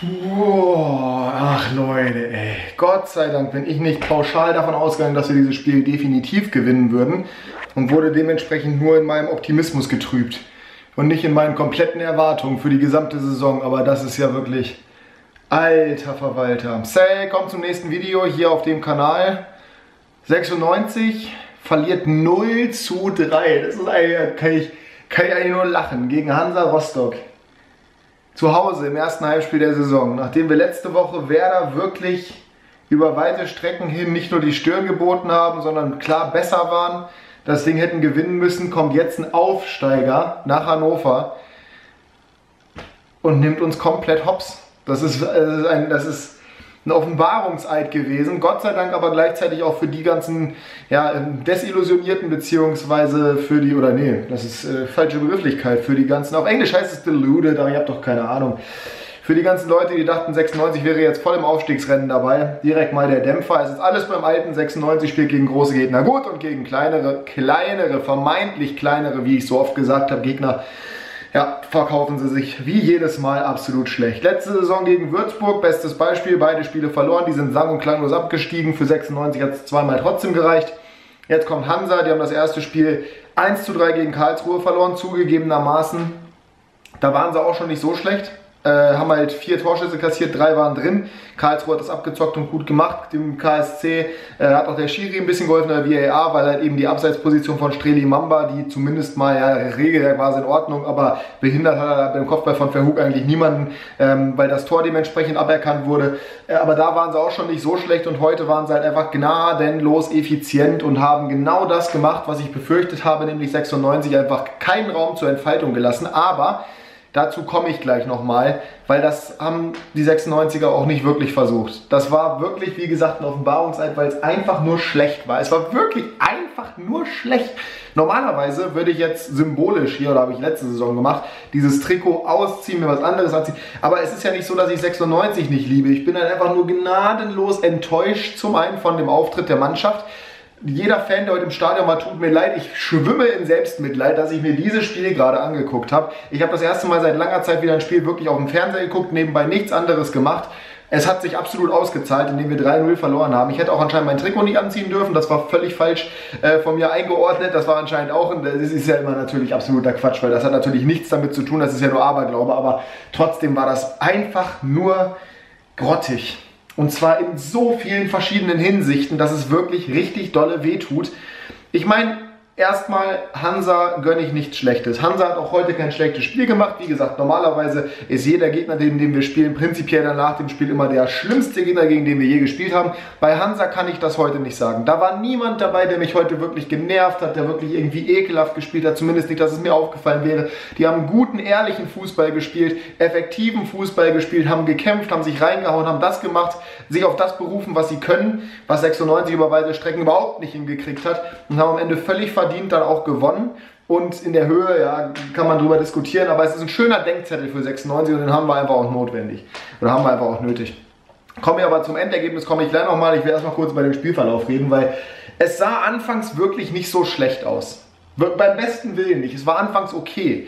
Boah, ach Leute, ey. Gott sei Dank bin ich nicht pauschal davon ausgegangen, dass wir dieses Spiel definitiv gewinnen würden und wurde dementsprechend nur in meinem Optimismus getrübt und nicht in meinen kompletten Erwartungen für die gesamte Saison. Aber das ist ja wirklich alter Verwalter. Say, kommt zum nächsten Video hier auf dem Kanal. 96 verliert 0 zu 3. Das ist eigentlich, kann ich, kann ich eigentlich nur lachen gegen Hansa Rostock zu Hause im ersten Heimspiel der Saison, nachdem wir letzte Woche Werder wirklich über weite Strecken hin nicht nur die Stirn geboten haben, sondern klar besser waren, das Ding hätten gewinnen müssen, kommt jetzt ein Aufsteiger nach Hannover und nimmt uns komplett hops. Das ist, äh, ein, das ist ein Offenbarungseid gewesen. Gott sei Dank aber gleichzeitig auch für die ganzen ja, Desillusionierten, beziehungsweise für die, oder nee, das ist äh, falsche Begrifflichkeit, für die ganzen, auf Englisch heißt es deluded, aber ihr habt doch keine Ahnung. Für die ganzen Leute, die dachten, 96 wäre jetzt voll im Aufstiegsrennen dabei, direkt mal der Dämpfer. Es ist alles beim alten 96 spielt gegen große Gegner gut und gegen kleinere, kleinere, vermeintlich kleinere, wie ich so oft gesagt habe, Gegner ja, verkaufen sie sich wie jedes Mal absolut schlecht. Letzte Saison gegen Würzburg, bestes Beispiel, beide Spiele verloren, die sind sang- und klanglos abgestiegen. Für 96 hat es zweimal trotzdem gereicht. Jetzt kommt Hansa, die haben das erste Spiel 1 zu 3 gegen Karlsruhe verloren, zugegebenermaßen. Da waren sie auch schon nicht so schlecht. Äh, haben halt vier Torschüsse kassiert, drei waren drin. Karlsruhe hat das abgezockt und gut gemacht. Dem KSC äh, hat auch der Schiri ein bisschen geholfen, der VAR, weil halt eben die Abseitsposition von Streli Mamba, die zumindest mal, ja, Regel war in Ordnung, aber behindert hat er beim Kopfball von Verhug eigentlich niemanden, ähm, weil das Tor dementsprechend aberkannt wurde. Äh, aber da waren sie auch schon nicht so schlecht und heute waren sie halt einfach gnadenlos effizient und haben genau das gemacht, was ich befürchtet habe, nämlich 96 einfach keinen Raum zur Entfaltung gelassen. Aber Dazu komme ich gleich nochmal, weil das haben die 96er auch nicht wirklich versucht. Das war wirklich, wie gesagt, ein Offenbarungseid, weil es einfach nur schlecht war. Es war wirklich einfach nur schlecht. Normalerweise würde ich jetzt symbolisch hier, oder habe ich letzte Saison gemacht, dieses Trikot ausziehen, mir was anderes anziehen. Aber es ist ja nicht so, dass ich 96 nicht liebe. Ich bin dann einfach nur gnadenlos enttäuscht, zum einen von dem Auftritt der Mannschaft jeder Fan, der heute im Stadion war, tut mir leid. Ich schwimme in Selbstmitleid, dass ich mir dieses Spiel gerade angeguckt habe. Ich habe das erste Mal seit langer Zeit wieder ein Spiel wirklich auf dem Fernseher geguckt, nebenbei nichts anderes gemacht. Es hat sich absolut ausgezahlt, indem wir 3-0 verloren haben. Ich hätte auch anscheinend mein Trikot nicht anziehen dürfen. Das war völlig falsch äh, von mir eingeordnet. Das war anscheinend auch, und das ist ja immer natürlich absoluter Quatsch, weil das hat natürlich nichts damit zu tun. Das ist ja nur Aberglaube. Aber trotzdem war das einfach nur grottig. Und zwar in so vielen verschiedenen Hinsichten, dass es wirklich richtig dolle wehtut. Ich meine, Erstmal, Hansa gönne ich nichts Schlechtes. Hansa hat auch heute kein schlechtes Spiel gemacht. Wie gesagt, normalerweise ist jeder Gegner, gegen den wir spielen, prinzipiell dann nach dem Spiel immer der schlimmste Gegner, gegen den wir je gespielt haben. Bei Hansa kann ich das heute nicht sagen. Da war niemand dabei, der mich heute wirklich genervt hat, der wirklich irgendwie ekelhaft gespielt hat. Zumindest nicht, dass es mir aufgefallen wäre. Die haben guten, ehrlichen Fußball gespielt, effektiven Fußball gespielt, haben gekämpft, haben sich reingehauen, haben das gemacht, sich auf das berufen, was sie können, was 96 über weite Strecken überhaupt nicht hingekriegt hat und haben am Ende völlig verdient dann auch gewonnen. Und in der Höhe, ja, kann man drüber diskutieren, aber es ist ein schöner Denkzettel für 96 und den haben wir einfach auch notwendig. Oder haben wir einfach auch nötig. Komme ich aber zum Endergebnis, komme ich gleich nochmal. Ich will erstmal kurz bei dem Spielverlauf reden, weil es sah anfangs wirklich nicht so schlecht aus. Beim besten Willen nicht. Es war anfangs okay.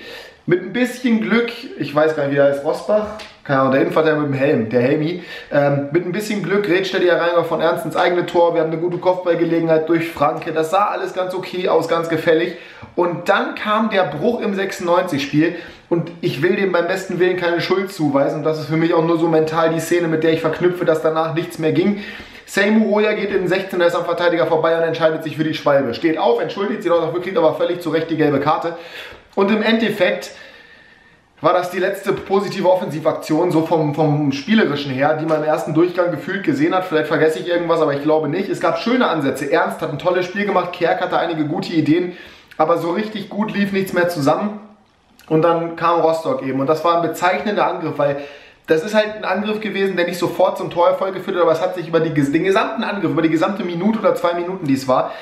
Mit ein bisschen Glück, ich weiß gar nicht, wie er heißt, Rosbach, keine Ahnung, der Innenverteidiger mit dem Helm, der Helmi. Ähm, mit ein bisschen Glück rätscht er die Reiniger von Ernst ins eigene Tor. Wir haben eine gute Kopfballgelegenheit durch Franke. Das sah alles ganz okay aus, ganz gefällig. Und dann kam der Bruch im 96-Spiel. Und ich will dem beim besten Willen keine Schuld zuweisen. Und das ist für mich auch nur so mental die Szene, mit der ich verknüpfe, dass danach nichts mehr ging. Seymour Roya geht in den 16, er ist am Verteidiger vorbei und entscheidet sich für die Schwalbe. Steht auf, entschuldigt sich auch, kriegt aber völlig zu Recht die gelbe Karte. Und im Endeffekt war das die letzte positive Offensivaktion, so vom, vom Spielerischen her, die man im ersten Durchgang gefühlt gesehen hat. Vielleicht vergesse ich irgendwas, aber ich glaube nicht. Es gab schöne Ansätze. Ernst hat ein tolles Spiel gemacht, Kerk hatte einige gute Ideen, aber so richtig gut lief nichts mehr zusammen. Und dann kam Rostock eben und das war ein bezeichnender Angriff, weil das ist halt ein Angriff gewesen, der nicht sofort zum Torerfolg geführt hat, aber es hat sich über die, den gesamten Angriff, über die gesamte Minute oder zwei Minuten, die es war,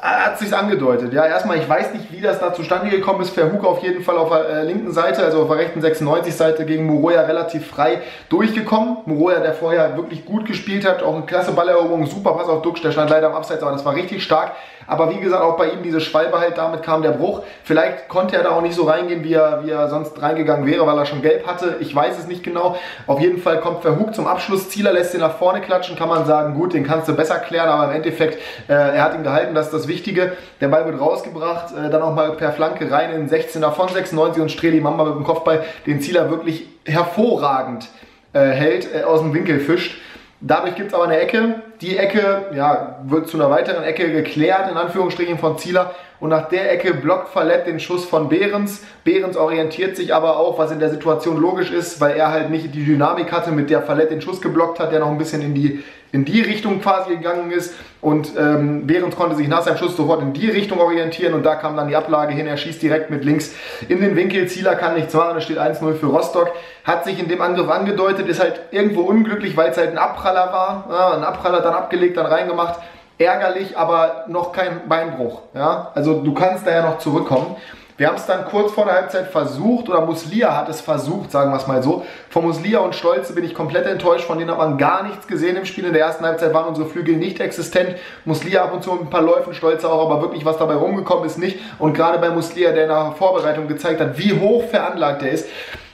hat sich angedeutet. Ja, erstmal, ich weiß nicht, wie das da zustande gekommen ist. Verhoek auf jeden Fall auf der äh, linken Seite, also auf der rechten 96-Seite gegen Muroya relativ frei durchgekommen. Muroya, der vorher wirklich gut gespielt hat, auch eine klasse Balleroberung, super Pass auf Duxch, der stand leider am Abseits, aber das war richtig stark. Aber wie gesagt, auch bei ihm diese Schwalbe halt, damit kam der Bruch. Vielleicht konnte er da auch nicht so reingehen, wie er, wie er sonst reingegangen wäre, weil er schon gelb hatte. Ich weiß es nicht genau. Auf jeden Fall kommt Verhoek zum Abschluss. Zieler lässt ihn nach vorne klatschen, kann man sagen, gut, den kannst du besser klären, aber im Endeffekt, äh, er hat ihn gehalten, das ist Wichtige. Der Ball wird rausgebracht, äh, dann auch mal per Flanke rein in 16er von 96 und Streli Mamba mit dem Kopfball den Zieler wirklich hervorragend äh, hält, äh, aus dem Winkel fischt. Dadurch gibt es aber eine Ecke. Die Ecke ja, wird zu einer weiteren Ecke geklärt, in Anführungsstrichen von Zieler. Und nach der Ecke blockt Fallett den Schuss von Behrens. Behrens orientiert sich aber auch, was in der Situation logisch ist, weil er halt nicht die Dynamik hatte, mit der Fallett den Schuss geblockt hat, der noch ein bisschen in die, in die Richtung quasi gegangen ist. Und ähm, Behrens konnte sich nach seinem Schuss sofort in die Richtung orientieren und da kam dann die Ablage hin. Er schießt direkt mit links in den Winkel. Zieler kann nichts machen, es steht 1-0 für Rostock. Hat sich in dem Angriff angedeutet, ist halt irgendwo unglücklich, weil es halt ein Abpraller war. Ja, ein Abpraller dann abgelegt, dann reingemacht ärgerlich, aber noch kein Beinbruch. Ja? Also du kannst da ja noch zurückkommen. Wir haben es dann kurz vor der Halbzeit versucht, oder Muslia hat es versucht, sagen wir es mal so. Von Muslia und Stolze bin ich komplett enttäuscht, von denen hat man gar nichts gesehen im Spiel. In der ersten Halbzeit waren unsere Flügel nicht existent. Muslia ab und zu mit ein paar Läufen, Stolze auch, aber wirklich was dabei rumgekommen ist nicht. Und gerade bei Muslia, der in der Vorbereitung gezeigt hat, wie hoch veranlagt er ist,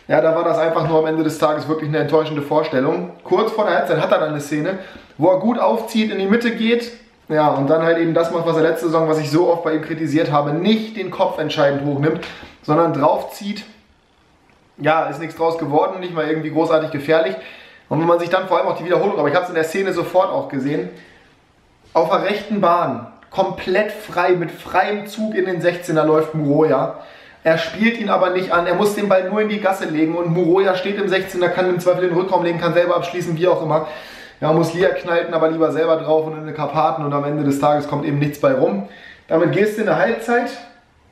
ja, da war das einfach nur am Ende des Tages wirklich eine enttäuschende Vorstellung. Kurz vor der Halbzeit hat er dann eine Szene, wo er gut aufzieht, in die Mitte geht, ja, und dann halt eben das macht, was er letzte Saison, was ich so oft bei ihm kritisiert habe, nicht den Kopf entscheidend hochnimmt, sondern draufzieht. Ja, ist nichts draus geworden, nicht mal irgendwie großartig gefährlich. Und wenn man sich dann vor allem auch die Wiederholung, aber ich habe es in der Szene sofort auch gesehen, auf der rechten Bahn, komplett frei, mit freiem Zug in den 16er läuft Muroya. Er spielt ihn aber nicht an, er muss den Ball nur in die Gasse legen und Muroya steht im 16er, kann im Zweifel den Rückraum legen, kann selber abschließen, wie auch immer. Ja, Muslia knallt ihn aber lieber selber drauf und in den Karpaten und am Ende des Tages kommt eben nichts bei rum. Damit gehst du in eine Halbzeit.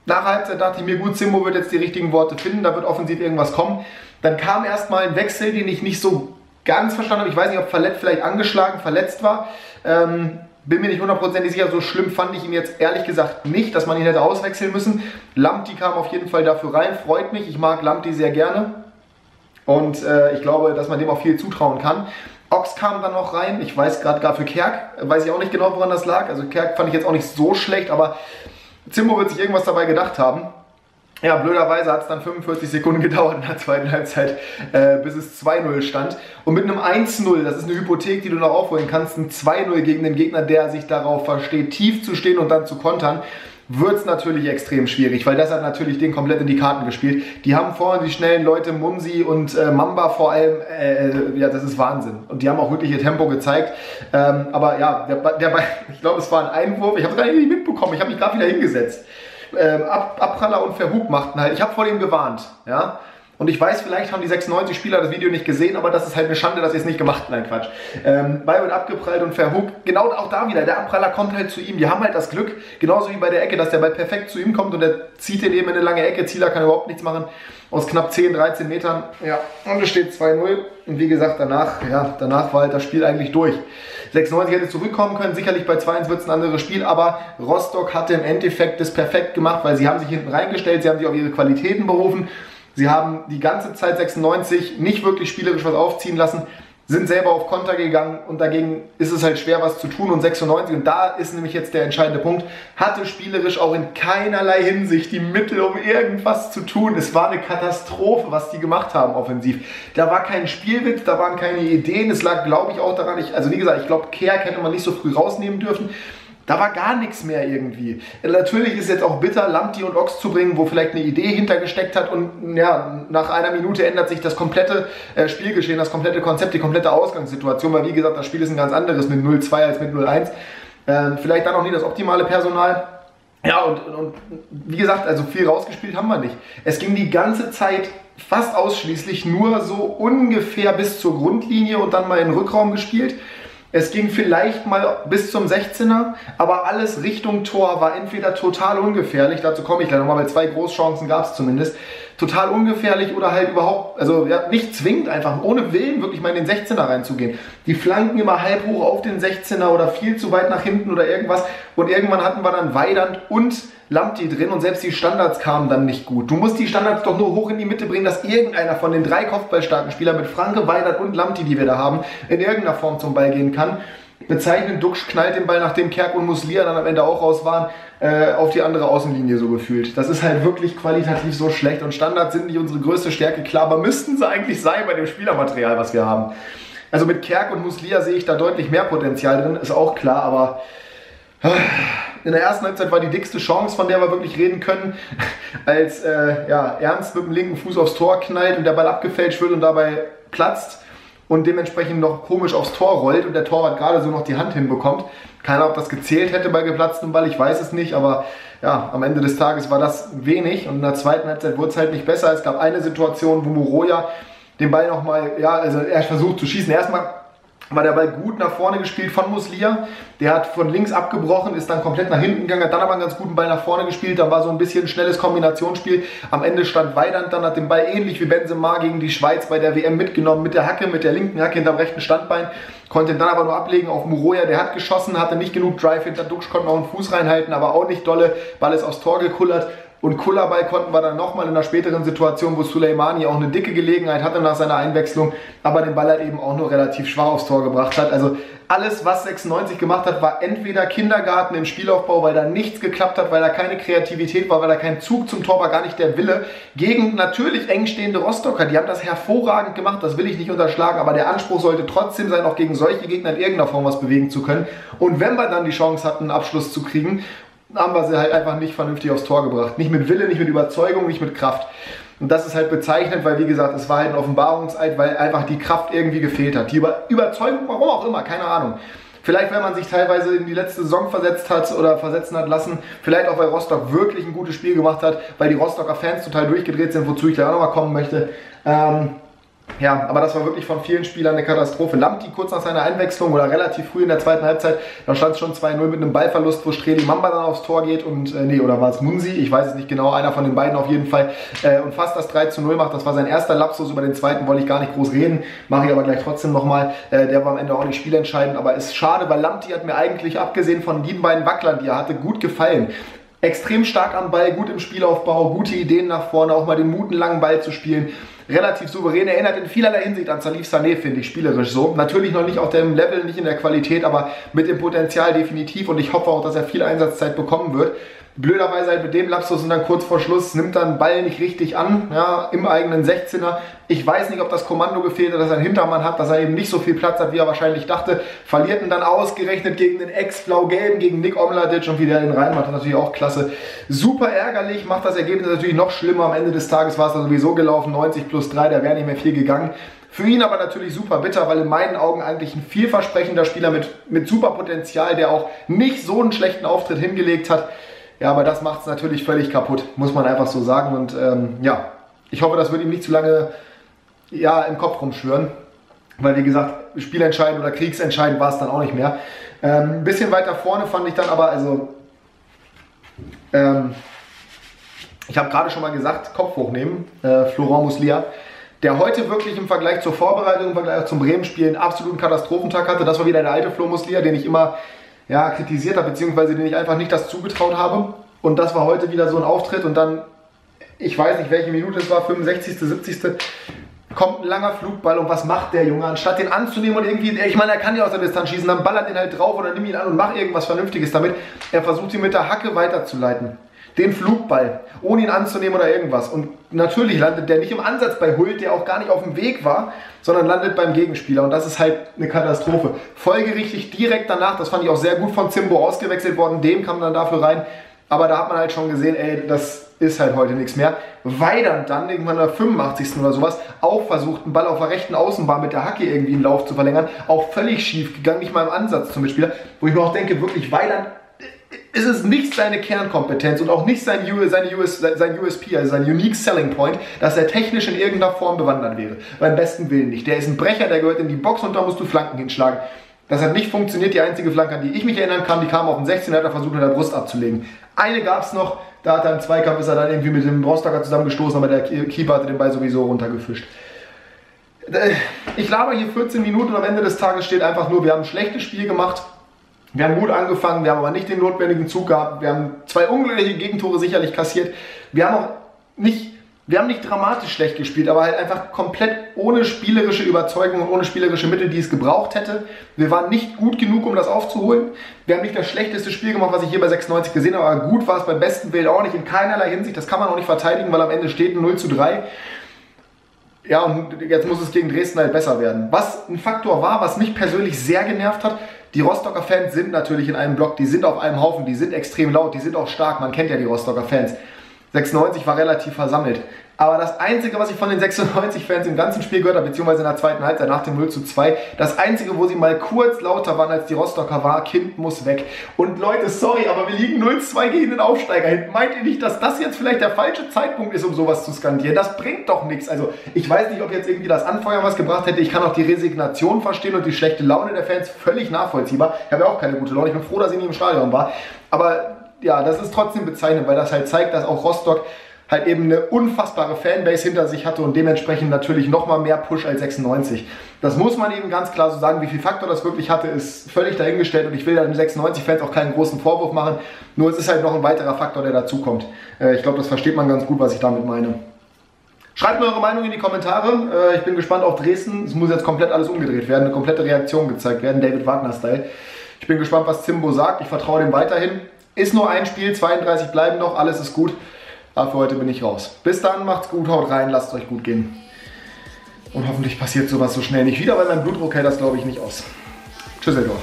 Nach Halbzeit dachte ich mir, gut, Simbo wird jetzt die richtigen Worte finden, da wird offensiv irgendwas kommen. Dann kam erstmal ein Wechsel, den ich nicht so ganz verstanden habe. Ich weiß nicht, ob verletzt, vielleicht angeschlagen, verletzt war. Ähm, bin mir nicht hundertprozentig sicher, so schlimm fand ich ihn jetzt ehrlich gesagt nicht, dass man ihn hätte auswechseln müssen. Lampti kam auf jeden Fall dafür rein, freut mich. Ich mag Lampti sehr gerne. Und äh, ich glaube, dass man dem auch viel zutrauen kann. Ox kam dann noch rein. Ich weiß gerade gar für Kerk, weiß ich auch nicht genau, woran das lag. Also Kerk fand ich jetzt auch nicht so schlecht, aber Zimbo wird sich irgendwas dabei gedacht haben. Ja, blöderweise hat es dann 45 Sekunden gedauert in der zweiten Halbzeit, äh, bis es 2-0 stand. Und mit einem 1-0, das ist eine Hypothek, die du noch aufholen kannst, ein 2-0 gegen den Gegner, der sich darauf versteht, tief zu stehen und dann zu kontern, wird es natürlich extrem schwierig, weil das hat natürlich den komplett in die Karten gespielt. Die haben vorhin die schnellen Leute, Mumsi und äh, Mamba vor allem, äh, ja, das ist Wahnsinn. Und die haben auch wirklich ihr Tempo gezeigt. Ähm, aber ja, der, der, ich glaube, es war ein Einwurf, ich habe es gar nicht mitbekommen, ich habe mich gerade wieder hingesetzt. Ähm, Ab, Abpraller und Verhug machten halt, ich habe vor dem gewarnt, ja. Und ich weiß, vielleicht haben die 96 Spieler das Video nicht gesehen, aber das ist halt eine Schande, dass sie es nicht gemacht haben. Nein, Quatsch. Ähm, Ball wird abgeprallt und verhuckt. Genau auch da wieder. Der Abpraller kommt halt zu ihm. Die haben halt das Glück, genauso wie bei der Ecke, dass der Ball perfekt zu ihm kommt und er zieht den eben in eine lange Ecke. Zieler kann überhaupt nichts machen. Aus knapp 10, 13 Metern. Ja, und es steht 2-0. Und wie gesagt, danach, ja, danach war halt das Spiel eigentlich durch. 96 hätte zurückkommen können, sicherlich bei 2 wird es ein anderes Spiel, aber Rostock hatte im Endeffekt das perfekt gemacht, weil sie haben sich hinten reingestellt, sie haben sich auf ihre Qualitäten berufen Sie haben die ganze Zeit 96 nicht wirklich spielerisch was aufziehen lassen, sind selber auf Konter gegangen und dagegen ist es halt schwer was zu tun und 96 und da ist nämlich jetzt der entscheidende Punkt, hatte spielerisch auch in keinerlei Hinsicht die Mittel, um irgendwas zu tun. Es war eine Katastrophe, was die gemacht haben offensiv. Da war kein Spielwitz, da waren keine Ideen, es lag glaube ich auch daran, ich, also wie gesagt, ich glaube Kerk hätte man nicht so früh rausnehmen dürfen. Da war gar nichts mehr irgendwie. Natürlich ist es jetzt auch bitter, Lampti und Ochs zu bringen, wo vielleicht eine Idee hintergesteckt hat und ja, nach einer Minute ändert sich das komplette äh, Spielgeschehen, das komplette Konzept, die komplette Ausgangssituation, weil wie gesagt, das Spiel ist ein ganz anderes mit 0-2 als mit 0-1. Äh, vielleicht dann auch nie das optimale Personal. Ja, und, und wie gesagt, also viel rausgespielt haben wir nicht. Es ging die ganze Zeit fast ausschließlich nur so ungefähr bis zur Grundlinie und dann mal in den Rückraum gespielt. Es ging vielleicht mal bis zum 16er, aber alles Richtung Tor war entweder total ungefährlich, dazu komme ich gleich nochmal, weil zwei Großchancen gab es zumindest, total ungefährlich oder halt überhaupt, also ja, nicht zwingend einfach, ohne Willen wirklich mal in den 16er reinzugehen. Die flanken immer halb hoch auf den 16er oder viel zu weit nach hinten oder irgendwas und irgendwann hatten wir dann Weidand und Lamptey drin und selbst die Standards kamen dann nicht gut. Du musst die Standards doch nur hoch in die Mitte bringen, dass irgendeiner von den drei Kopfballstarken Spielern mit Franke, Weidand und Lamptey, die wir da haben, in irgendeiner Form zum Ball gehen kann. Bezeichnend, Duxch knallt den Ball, nachdem Kerk und Muslia dann am Ende auch raus waren, äh, auf die andere Außenlinie so gefühlt. Das ist halt wirklich qualitativ so schlecht und Standards sind nicht unsere größte Stärke, klar, aber müssten sie eigentlich sein bei dem Spielermaterial, was wir haben. Also mit Kerk und Muslia sehe ich da deutlich mehr Potenzial drin, ist auch klar, aber in der ersten Halbzeit war die dickste Chance, von der wir wirklich reden können, als äh, ja, Ernst mit dem linken Fuß aufs Tor knallt und der Ball abgefälscht wird und dabei platzt und dementsprechend noch komisch aufs Tor rollt und der Torwart gerade so noch die Hand hinbekommt. Keiner, ob das gezählt hätte bei geplatztem Ball, ich weiß es nicht, aber ja, am Ende des Tages war das wenig und in der zweiten Halbzeit wurde es halt nicht besser. Es gab eine Situation, wo Moroja den Ball nochmal, ja, also er versucht zu schießen. Erstmal war der Ball gut nach vorne gespielt von Muslia. Der hat von links abgebrochen, ist dann komplett nach hinten gegangen, hat dann aber einen ganz guten Ball nach vorne gespielt. Da war so ein bisschen schnelles Kombinationsspiel. Am Ende stand Weidand dann, hat den Ball ähnlich wie Benzema gegen die Schweiz bei der WM mitgenommen, mit der Hacke, mit der linken Hacke hinterm rechten Standbein. Konnte ihn dann aber nur ablegen auf Muroya, der hat geschossen, hatte nicht genug Drive hinter Dux, konnte noch einen Fuß reinhalten, aber auch nicht dolle. Ball ist aufs Tor gekullert. Und Kullabei konnten wir dann nochmal in einer späteren Situation, wo Suleimani auch eine dicke Gelegenheit hatte nach seiner Einwechslung, aber den Ball halt eben auch nur relativ schwach aufs Tor gebracht hat. Also alles, was 96 gemacht hat, war entweder Kindergarten im Spielaufbau, weil da nichts geklappt hat, weil da keine Kreativität war, weil da kein Zug zum Tor war, gar nicht der Wille. Gegen natürlich eng stehende Rostocker, die haben das hervorragend gemacht, das will ich nicht unterschlagen, aber der Anspruch sollte trotzdem sein, auch gegen solche Gegner in irgendeiner Form was bewegen zu können. Und wenn wir dann die Chance hatten, einen Abschluss zu kriegen, haben wir sie halt einfach nicht vernünftig aufs Tor gebracht. Nicht mit Wille, nicht mit Überzeugung, nicht mit Kraft. Und das ist halt bezeichnend, weil wie gesagt, es war halt ein Offenbarungseid, weil einfach die Kraft irgendwie gefehlt hat. Die Über Überzeugung, warum auch immer, keine Ahnung. Vielleicht, weil man sich teilweise in die letzte Saison versetzt hat oder versetzen hat lassen. Vielleicht auch, weil Rostock wirklich ein gutes Spiel gemacht hat, weil die Rostocker Fans total durchgedreht sind, wozu ich gleich auch nochmal kommen möchte. Ähm, ja, aber das war wirklich von vielen Spielern eine Katastrophe. Lampti kurz nach seiner Einwechslung oder relativ früh in der zweiten Halbzeit, da stand es schon 2-0 mit einem Ballverlust, wo Streli Mamba dann aufs Tor geht und, äh, nee, oder war es Munsi, ich weiß es nicht genau, einer von den beiden auf jeden Fall, äh, und fast das 3-0 macht. Das war sein erster Lapsus, über den zweiten wollte ich gar nicht groß reden, mache ich aber gleich trotzdem nochmal. Äh, der war am Ende auch nicht spielentscheidend, aber ist schade, weil Lampti hat mir eigentlich, abgesehen von den beiden Wacklern, die er hatte, gut gefallen extrem stark am Ball, gut im Spielaufbau, gute Ideen nach vorne, auch mal den muten langen Ball zu spielen relativ souverän. Erinnert in vielerlei Hinsicht an Salif Sané, finde ich, spielerisch so. Natürlich noch nicht auf dem Level, nicht in der Qualität, aber mit dem Potenzial definitiv und ich hoffe auch, dass er viel Einsatzzeit bekommen wird. Blöderweise halt mit dem Lapsus und dann kurz vor Schluss nimmt dann Ball nicht richtig an, ja, im eigenen 16er. Ich weiß nicht, ob das Kommando gefehlt hat, dass er einen Hintermann hat, dass er eben nicht so viel Platz hat, wie er wahrscheinlich dachte. Verliert ihn dann ausgerechnet gegen den Ex-Blau-Gelben, gegen Nick Omladic und wie der den reinmacht, natürlich auch klasse. Super ärgerlich, macht das Ergebnis natürlich noch schlimmer. Am Ende des Tages war es dann sowieso gelaufen, 90 plus 3, da wäre nicht mehr viel gegangen. Für ihn aber natürlich super bitter, weil in meinen Augen eigentlich ein vielversprechender Spieler mit, mit super Potenzial, der auch nicht so einen schlechten Auftritt hingelegt hat. Ja, aber das macht es natürlich völlig kaputt, muss man einfach so sagen. Und ähm, ja, ich hoffe, das wird ihm nicht zu lange ja, im Kopf rumschwören. Weil, wie gesagt, spielentscheidend oder kriegsentscheidend war es dann auch nicht mehr. Ähm, ein bisschen weiter vorne fand ich dann aber, also, ähm, ich habe gerade schon mal gesagt, Kopf hochnehmen, äh, Florent Muslia, der heute wirklich im Vergleich zur Vorbereitung, im Vergleich zum Bremen-Spiel einen absoluten Katastrophentag hatte. Das war wieder der alte Flo Muslia, den ich immer ja, kritisiert habe, beziehungsweise den ich einfach nicht das zugetraut habe. Und das war heute wieder so ein Auftritt und dann, ich weiß nicht, welche Minute es war, 65., 70. Kommt ein langer Flugball und was macht der Junge? Anstatt den anzunehmen und irgendwie, ich meine, er kann ja aus der Distanz schießen, dann ballert ihn halt drauf oder nimm ihn an und mach irgendwas Vernünftiges damit. Er versucht ihn mit der Hacke weiterzuleiten den Flugball, ohne ihn anzunehmen oder irgendwas. Und natürlich landet der nicht im Ansatz bei Hult, der auch gar nicht auf dem Weg war, sondern landet beim Gegenspieler. Und das ist halt eine Katastrophe. Folgerichtig direkt danach, das fand ich auch sehr gut von Zimbo ausgewechselt worden, dem kam dann dafür rein. Aber da hat man halt schon gesehen, ey, das ist halt heute nichts mehr. Weidand dann irgendwann in der 85. oder sowas auch versucht, einen Ball auf der rechten Außenbahn mit der Hacke irgendwie in Lauf zu verlängern. Auch völlig schief gegangen, nicht mal im Ansatz zum Mitspieler. Wo ich mir auch denke, wirklich, Weidand ist es nicht seine Kernkompetenz und auch nicht sein, seine US, sein USP, also sein Unique Selling Point, dass er technisch in irgendeiner Form bewandert wäre. Beim besten Willen nicht. Der ist ein Brecher, der gehört in die Box und da musst du Flanken hinschlagen. Das hat nicht funktioniert. Die einzige Flanke, an die ich mich erinnern kann, die kam auf den 16, hat er versucht mit der Brust abzulegen. Eine gab es noch, da hat er im Zweikampf, ist er dann irgendwie mit dem Rostocker zusammengestoßen, aber der Keeper hatte den Ball sowieso runtergefischt. Äh, ich laber hier 14 Minuten und am Ende des Tages steht einfach nur, wir haben ein schlechtes Spiel gemacht. Wir haben gut angefangen, wir haben aber nicht den notwendigen Zug gehabt. Wir haben zwei unglückliche Gegentore sicherlich kassiert. Wir haben auch nicht, wir haben nicht dramatisch schlecht gespielt, aber halt einfach komplett ohne spielerische Überzeugung und ohne spielerische Mittel, die es gebraucht hätte. Wir waren nicht gut genug, um das aufzuholen. Wir haben nicht das schlechteste Spiel gemacht, was ich hier bei 96 gesehen habe, aber gut war es beim besten Willen auch nicht in keinerlei Hinsicht. Das kann man auch nicht verteidigen, weil am Ende steht ein 0 zu 3. Ja, und jetzt muss es gegen Dresden halt besser werden. Was ein Faktor war, was mich persönlich sehr genervt hat, die Rostocker Fans sind natürlich in einem Block, die sind auf einem Haufen, die sind extrem laut, die sind auch stark, man kennt ja die Rostocker Fans. 96 war relativ versammelt. Aber das Einzige, was ich von den 96-Fans im ganzen Spiel gehört habe, beziehungsweise in der zweiten Halbzeit nach dem 0 zu 2, das Einzige, wo sie mal kurz lauter waren als die Rostocker war, Kind muss weg. Und Leute, sorry, aber wir liegen 0-2 gegen den Aufsteiger hin. Meint ihr nicht, dass das jetzt vielleicht der falsche Zeitpunkt ist, um sowas zu skandieren? Das bringt doch nichts. Also ich weiß nicht, ob jetzt irgendwie das Anfeuern was gebracht hätte. Ich kann auch die Resignation verstehen und die schlechte Laune der Fans völlig nachvollziehbar. Ich habe ja auch keine gute Laune. Ich bin froh, dass ich nicht im Stadion war. Aber ja, das ist trotzdem bezeichnend, weil das halt zeigt, dass auch Rostock halt eben eine unfassbare Fanbase hinter sich hatte und dementsprechend natürlich nochmal mehr Push als 96. Das muss man eben ganz klar so sagen. Wie viel Faktor das wirklich hatte, ist völlig dahingestellt und ich will den 96-Fans auch keinen großen Vorwurf machen. Nur es ist halt noch ein weiterer Faktor, der dazukommt. Äh, ich glaube, das versteht man ganz gut, was ich damit meine. Schreibt mir eure Meinung in die Kommentare. Äh, ich bin gespannt auf Dresden. Es muss jetzt komplett alles umgedreht werden, eine komplette Reaktion gezeigt werden, David Wagner-Style. Ich bin gespannt, was Zimbo sagt. Ich vertraue dem weiterhin. Ist nur ein Spiel, 32 bleiben noch, alles ist gut. Aber für heute bin ich raus. Bis dann, macht's gut, haut rein, lasst euch gut gehen. Und hoffentlich passiert sowas so schnell nicht wieder, weil mein Blutdruck hält das glaube ich nicht aus. Tschüss, Edward.